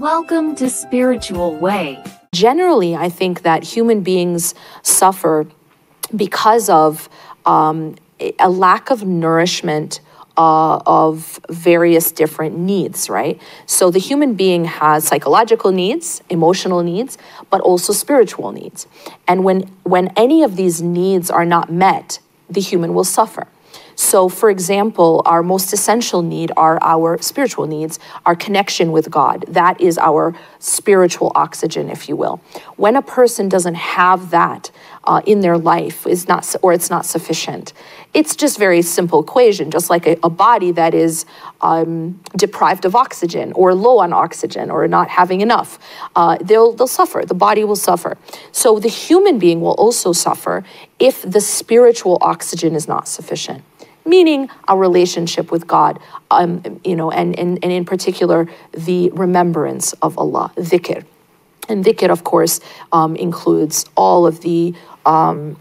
Welcome to Spiritual Way. Generally, I think that human beings suffer because of um, a lack of nourishment uh, of various different needs, right? So the human being has psychological needs, emotional needs, but also spiritual needs. And when, when any of these needs are not met, the human will suffer. So, for example, our most essential need are our spiritual needs, our connection with God. That is our spiritual oxygen, if you will. When a person doesn't have that uh, in their life, is not or it's not sufficient. It's just very simple equation, just like a, a body that is um, deprived of oxygen or low on oxygen or not having enough. Uh, they'll they'll suffer. The body will suffer. So the human being will also suffer if the spiritual oxygen is not sufficient meaning our relationship with God, um, you know, and, and, and in particular, the remembrance of Allah, dhikr. And dhikr, of course, um, includes all of the, um,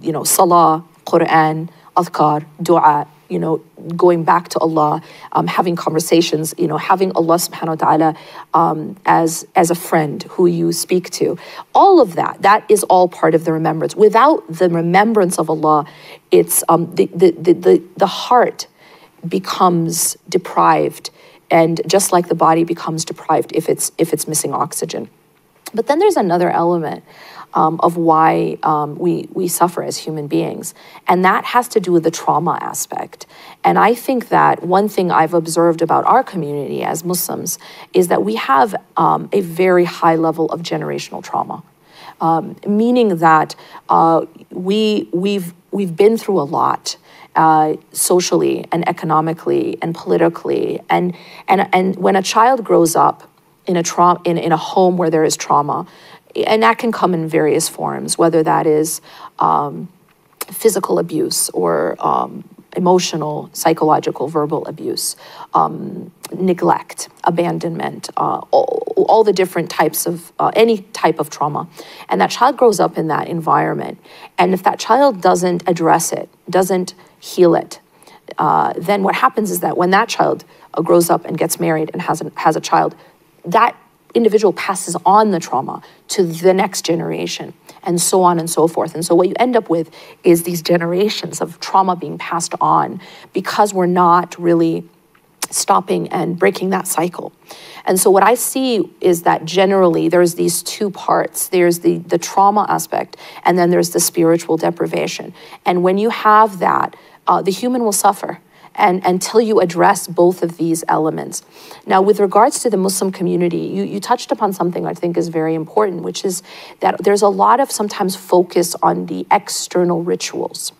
you know, salah, Quran, adhkar, dua, you know, going back to Allah, um, having conversations, you know, having Allah subhanahu wa ta'ala um, as, as a friend who you speak to. All of that, that is all part of the remembrance. Without the remembrance of Allah, it's um, the, the, the, the, the heart becomes deprived and just like the body becomes deprived if it's if it's missing oxygen. But then there's another element um, of why um, we, we suffer as human beings. And that has to do with the trauma aspect. And I think that one thing I've observed about our community as Muslims is that we have um, a very high level of generational trauma. Um, meaning that uh, we, we've, we've been through a lot. Uh, socially and economically and politically and, and, and when a child grows up in a trauma in, in a home where there is trauma and that can come in various forms, whether that is um, physical abuse or um, emotional, psychological, verbal abuse, um, neglect, abandonment, uh, all, all, the different types of, uh, any type of trauma. And that child grows up in that environment. And if that child doesn't address it, doesn't heal it, uh, then what happens is that when that child uh, grows up and gets married and has, an, has a child, that individual passes on the trauma to the next generation and so on and so forth. And so what you end up with is these generations of trauma being passed on because we're not really stopping and breaking that cycle. And so what I see is that generally there's these two parts. There's the the trauma aspect and then there's the spiritual deprivation. And when you have that, uh, the human will suffer and until you address both of these elements. Now, with regards to the Muslim community, you, you touched upon something I think is very important, which is that there's a lot of sometimes focus on the external rituals.